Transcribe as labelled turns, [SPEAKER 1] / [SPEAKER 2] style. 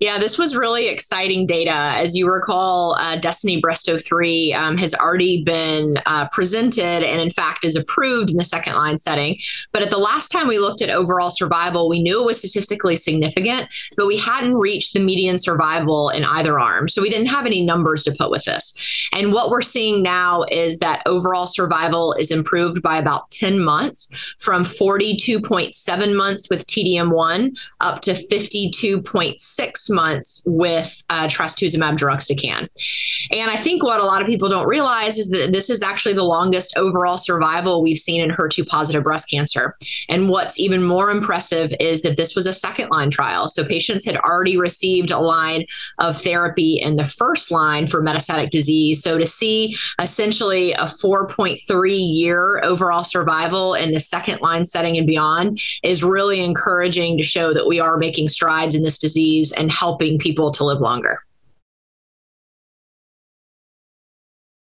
[SPEAKER 1] Yeah, this was really exciting data. As you recall, uh, Destiny Breast 03 um, has already been uh, presented and, in fact, is approved in the second line setting. But at the last time we looked at overall survival, we knew it was statistically significant, but we hadn't reached the median survival in either arm. So we didn't have any numbers to put with this. And what we're seeing now is that overall survival is improved by about 10 months from 42.7 months with TDM1 up to 52.6 months with uh, trastuzumab deruxtecan. And I think what a lot of people don't realize is that this is actually the longest overall survival we've seen in HER2 positive breast cancer. And what's even more impressive is that this was a second line trial. So patients had already received a line of therapy in the first line for metastatic disease. So to see essentially a 4.3 year overall survival in the second line setting and beyond is really encouraging to show that we are making strides in this disease and helping people to live longer.